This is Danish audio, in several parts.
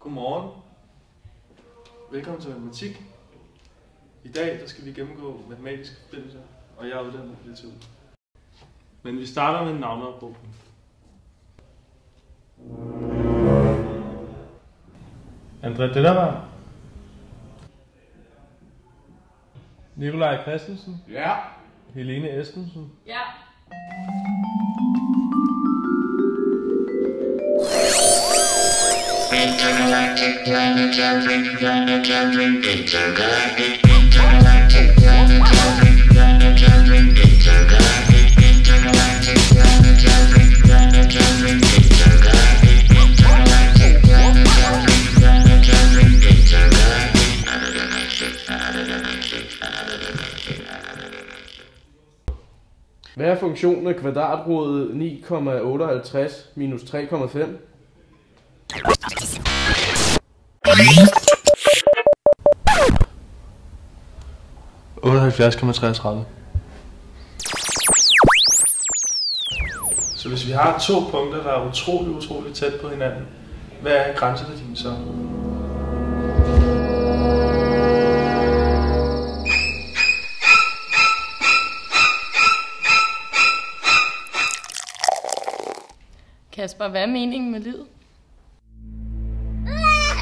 Godmorgen. Velkommen til matematik. I dag der skal vi gennemgå matematiske forbindelser, og jeg er uddannet på DTU. Men vi starter med en navneopbrugning. André Dellervang. Nikolaj Christensen. Ja. Helene Esbensen. Ja. Intergalactic intergalactic, intergalactic, intergalactic, intergalactic, intergalactic, intergalactic, intergalactic. Hvad er funktionen af kvadratrådet 9,58 minus 3,5? Så hvis vi har to punkter, der er utrolig, utrolig tæt på hinanden, hvad er grænseværdien så? Kasper, hvad er meningen med livet?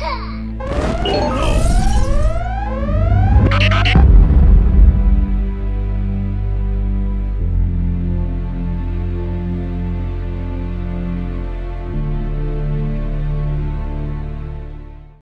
Yeah.